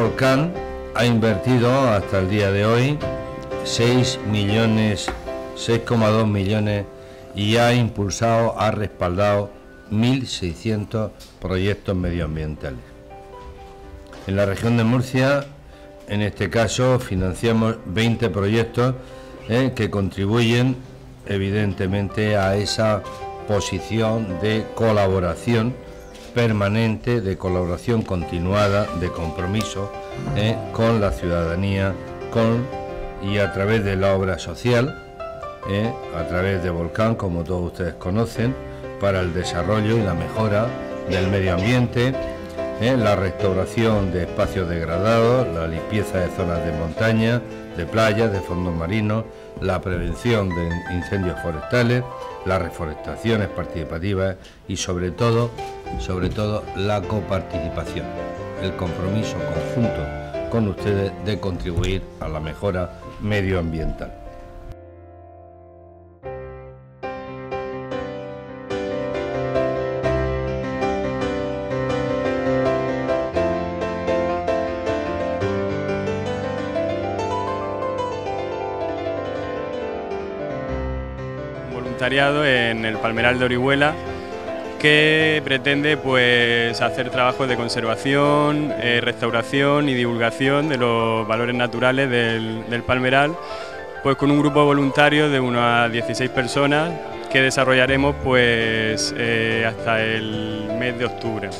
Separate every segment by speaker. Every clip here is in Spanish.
Speaker 1: Volcán ha invertido hasta el día de hoy 6 millones, 6,2 millones y ha impulsado, ha respaldado 1.600 proyectos medioambientales. En la región de Murcia, en este caso, financiamos 20 proyectos eh, que contribuyen evidentemente a esa posición de colaboración permanente, de colaboración continuada, de compromiso eh, con la ciudadanía, con y a través de la obra social, eh, a través de Volcán, como todos ustedes conocen, para el desarrollo y la mejora del medio ambiente, la restauración de espacios degradados, la limpieza de zonas de montaña, de playas, de fondos marinos, la prevención de incendios forestales, las reforestaciones participativas y sobre todo, sobre todo la coparticipación, el compromiso conjunto con ustedes de contribuir a la mejora medioambiental.
Speaker 2: Voluntariado en el Palmeral de Orihuela que pretende pues hacer trabajos de conservación, eh, restauración y divulgación de los valores naturales del, palmeral, pues con un grupo voluntario de unas 16 personas que desarrollaremos pues eh, hasta el mes de octubre.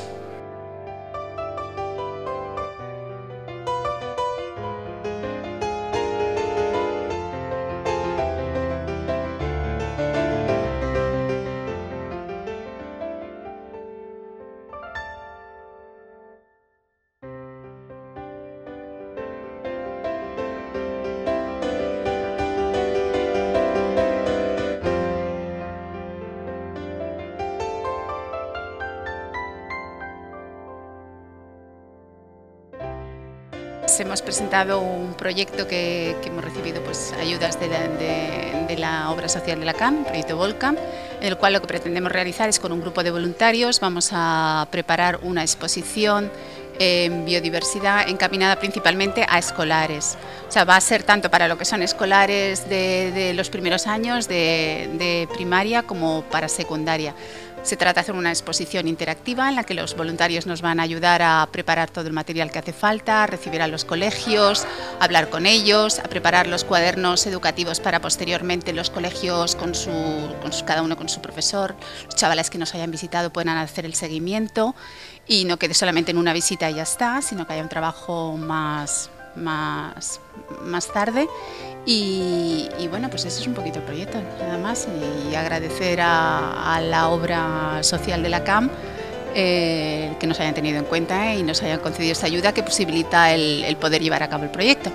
Speaker 3: Hemos presentado un proyecto que, hemos recibido pues, ayudas de la, obra social de la CAM, proyecto Volcam, en el cual lo que pretendemos realizar es con un grupo de voluntarios vamos a preparar una exposición en biodiversidad encaminada principalmente a escolares. O sea, va a ser tanto para lo que son escolares de, los primeros años de primaria como para secundaria. Se trata de hacer una exposición interactiva en la que los voluntarios nos van a ayudar a preparar todo el material que hace falta, recibir a los colegios, hablar con ellos, a preparar los cuadernos educativos para posteriormente los colegios con su, cada uno con su profesor, los chavales que nos hayan visitado puedan hacer el seguimiento y no quede solamente en una visita y ya está, sino que haya un trabajo más, más, más tarde. Y, bueno, pues ese es un poquito el proyecto, nada más. Y agradecer a, la obra social de la CAM eh, que nos hayan tenido en cuenta y nos hayan concedido esta ayuda que posibilita el poder llevar a cabo el proyecto.